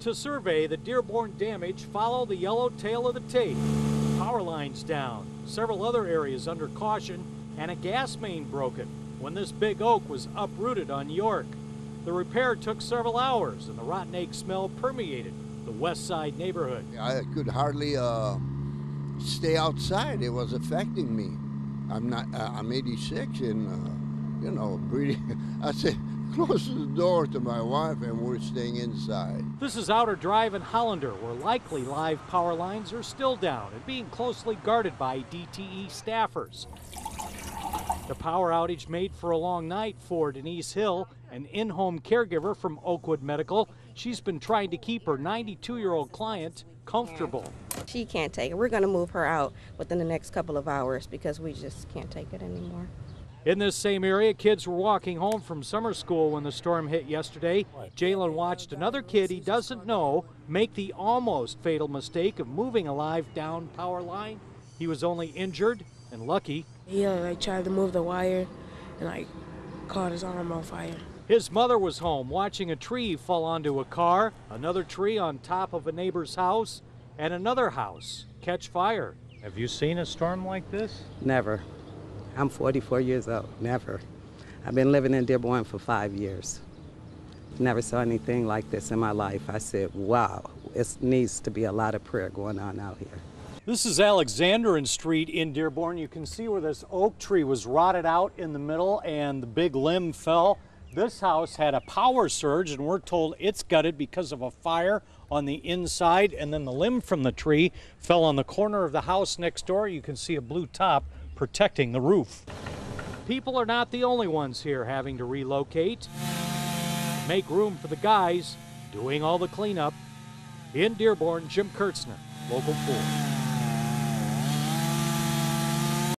To survey the Dearborn damage, follow the yellow tail of the tape. Power lines down, several other areas under caution, and a gas main broken when this big oak was uprooted on York. The repair took several hours and the rotten egg smell permeated the west side neighborhood. I could hardly uh, stay outside. It was affecting me. I'm not. Uh, I'm 86, and uh, you know, breathing. I said, close the door to my wife, and we're staying inside. This is Outer Drive in Hollander, where likely live power lines are still down and being closely guarded by DTE staffers. The power outage made for a long night for Denise Hill, an in home caregiver from Oakwood Medical. She's been trying to keep her 92 year old client comfortable. She can't take it. We're going to move her out within the next couple of hours because we just can't take it anymore. In this same area, kids were walking home from summer school when the storm hit yesterday. Jalen watched another kid he doesn't know make the almost fatal mistake of moving a live down power line. He was only injured and lucky. He uh, like tried to move the wire and like caught his arm on fire. His mother was home watching a tree fall onto a car, another tree on top of a neighbor's house, and another house catch fire. Have you seen a storm like this? Never. I'm 44 years old. Never. I've been living in Dearborn for five years. Never saw anything like this in my life. I said, wow, it needs to be a lot of prayer going on out here. This is Alexandrin Street in Dearborn. You can see where this oak tree was rotted out in the middle and the big limb fell. This house had a power surge, and we're told it's gutted because of a fire on the inside. And then the limb from the tree fell on the corner of the house next door. You can see a blue top protecting the roof. People are not the only ones here having to relocate. Make room for the guys doing all the cleanup. In Dearborn, Jim Kiertzner, Local 4.